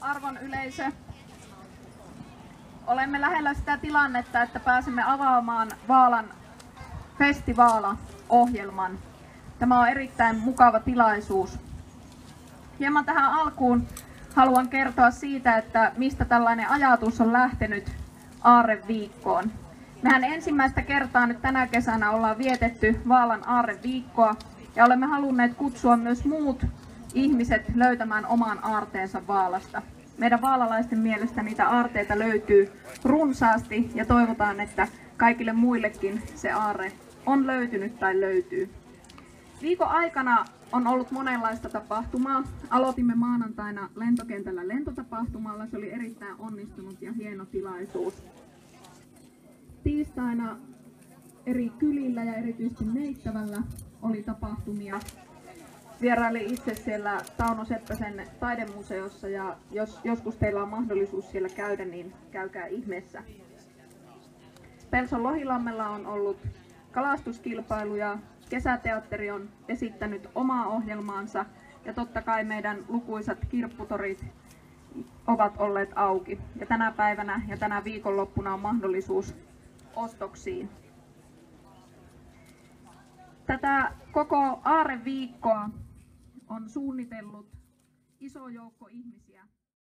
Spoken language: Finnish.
arvon yleisö. Olemme lähellä sitä tilannetta, että pääsemme avaamaan Vaalan festivaala-ohjelman. Tämä on erittäin mukava tilaisuus. Hieman tähän alkuun haluan kertoa siitä, että mistä tällainen ajatus on lähtenyt Aarreviikkoon. Mehän ensimmäistä kertaa nyt tänä kesänä ollaan vietetty Vaalan Aarreviikkoa ja olemme halunneet kutsua myös muut ihmiset löytämään oman aarteensa Vaalasta. Meidän vaalalaisten mielestä niitä aarteita löytyy runsaasti ja toivotaan, että kaikille muillekin se aarre on löytynyt tai löytyy. Viikon aikana on ollut monenlaista tapahtumaa. Aloitimme maanantaina lentokentällä lentotapahtumalla. Se oli erittäin onnistunut ja hieno tilaisuus. Tiistaina eri kylillä ja erityisesti Neittävällä oli tapahtumia. Vierailin itse siellä Tauno Seppäsen taidemuseossa ja jos joskus teillä on mahdollisuus siellä käydä, niin käykää ihmeessä. Pelson Lohilammella on ollut kalastuskilpailuja, kesäteatteri on esittänyt omaa ohjelmaansa ja totta kai meidän lukuisat kirpputorit ovat olleet auki. Ja tänä päivänä ja tänä viikonloppuna on mahdollisuus ostoksiin. Tätä koko Aareviikkoa on suunnitellut iso joukko ihmisiä.